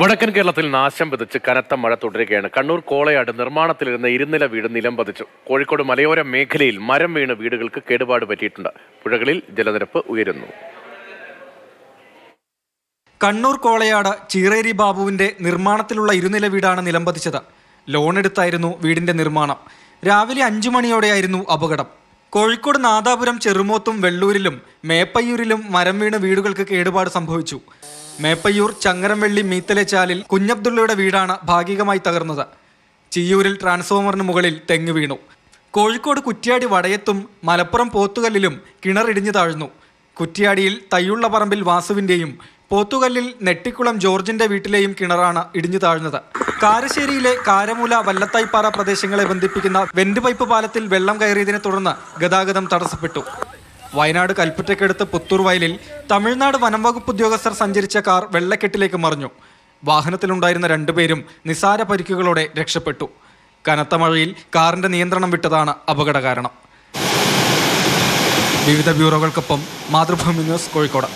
വടക്കൻ കേരളത്തിൽ നാശം വിതച്ച് കനത്ത മഴ തുടരുകയാണ്. കണ്ണൂർ കോളയാട് നിർമ്മാണത്തിലിരുന്ന ഇരുനില വീട് നിലം പതിച്ചു. കോഴിക്കോട് മലയോര മേഖലയിൽ മരം വീണ് വീടുകൾക്ക് കേടുപാട് പറ്റിയിട്ടുണ്ട്. പുഴകളിൽ ജലനിരപ്പ് ഉയരുന്നു. കണ്ണൂർ കോളയാട് ചീറേരി ബാബുവിന്റെ നിർമ്മാണത്തിലുള്ള ഇരുനില വീടാണ് നിലംപതിച്ചത് ലോൺ എടുത്തായിരുന്നു വീടിന്റെ നിർമ്മാണം. രാവിലെ അഞ്ചു മണിയോടെയായിരുന്നു അപകടം. കോഴിക്കോട് നാദാപുരം ചെറുമോത്തും വെള്ളൂരിലും മേപ്പയ്യൂരിലും മരം വീണ് വീടുകൾക്ക് കേടുപാട് സംഭവിച്ചു. മേപ്പയ്യൂർ ചങ്ങരംവെള്ളി മീത്തലെച്ചാലിൽ കുഞ്ഞബ്ദുള്ളയുടെ വീടാണ് ഭാഗികമായി തകർന്നത്. ചിയ്യൂരിൽ ട്രാൻസ്ഫോമറിന് മുകളിൽ തെങ്ങ് വീണു. കോഴിക്കോട് കുറ്റ്യാടി വടയത്തും മലപ്പുറം പോത്തുകല്ലിലും കിണറിടിഞ്ഞു താഴ്ന്നു. കുറ്റ്യാടിയിൽ തയ്യുള്ള പറമ്പിൽ വാസുവിന്റെയും പോത്തുകല്ലിൽ നെട്ടിക്കുളം ജോർജിന്റെ വീട്ടിലെയും കിണറാണ് ഇടിഞ്ഞു താഴ്ന്നത്. കാരശ്ശേരിയിലെ കാരമൂല വല്ലത്തായ്പാറ പ്രദേശങ്ങളെ ബന്ധിപ്പിക്കുന്ന വെന്റ് പൈപ്പ് പാലത്തിൽ വെള്ളം കയറിയതിനെ തുടർന്ന് ഗതാഗതം തടസ്സപ്പെട്ടു. വയനാട് കൽപ്പറ്റയ്ക്കടുത്ത് പുത്തൂർ വയലിൽ തമിഴ്നാട് വനം വകുപ്പ് ഉദ്യോഗസ്ഥർ സഞ്ചരിച്ച കാർ വെള്ളക്കെട്ടിലേക്ക് മറിഞ്ഞു. വാഹനത്തിലുണ്ടായിരുന്ന രണ്ടുപേരും നിസാര പരിക്കുകളോടെ രക്ഷപ്പെട്ടു. കനത്ത മഴയിൽ കാറിന്റെ നിയന്ത്രണം വിട്ടതാണ് അപകട കാരണം വിവിധ ബ്യൂറോകൾക്കൊപ്പം മാതൃഭൂമി ന്യൂസ് കോഴിക്കോട്.